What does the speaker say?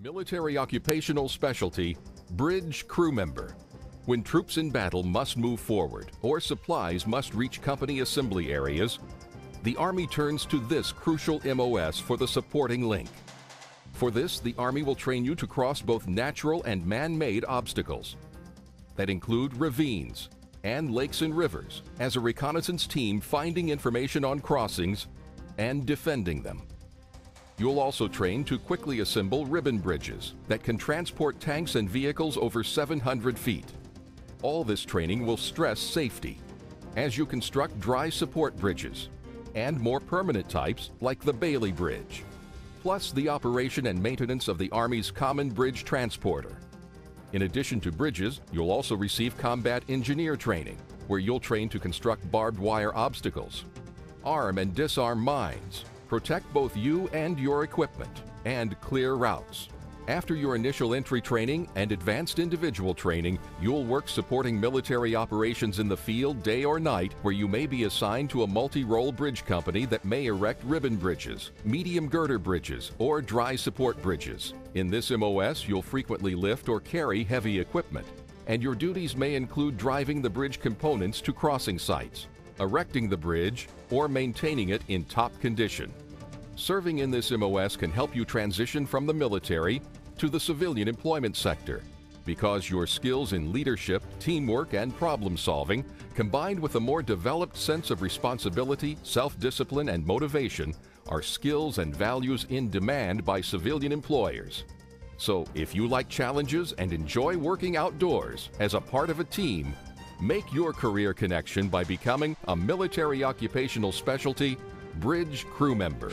Military Occupational Specialty Bridge Crew Member. When troops in battle must move forward or supplies must reach company assembly areas, the Army turns to this crucial MOS for the supporting link. For this, the Army will train you to cross both natural and man made obstacles that include ravines and lakes and rivers as a reconnaissance team finding information on crossings and defending them. You'll also train to quickly assemble ribbon bridges that can transport tanks and vehicles over 700 feet. All this training will stress safety as you construct dry support bridges and more permanent types like the Bailey Bridge, plus the operation and maintenance of the Army's Common Bridge Transporter. In addition to bridges, you'll also receive combat engineer training, where you'll train to construct barbed wire obstacles, arm and disarm mines, protect both you and your equipment, and clear routes. After your initial entry training and advanced individual training, you'll work supporting military operations in the field day or night where you may be assigned to a multi-role bridge company that may erect ribbon bridges, medium girder bridges, or dry support bridges. In this MOS, you'll frequently lift or carry heavy equipment, and your duties may include driving the bridge components to crossing sites, erecting the bridge, or maintaining it in top condition. Serving in this MOS can help you transition from the military to the civilian employment sector because your skills in leadership, teamwork, and problem solving, combined with a more developed sense of responsibility, self discipline, and motivation, are skills and values in demand by civilian employers. So, if you like challenges and enjoy working outdoors as a part of a team, Make your career connection by becoming a military occupational specialty Bridge crew member.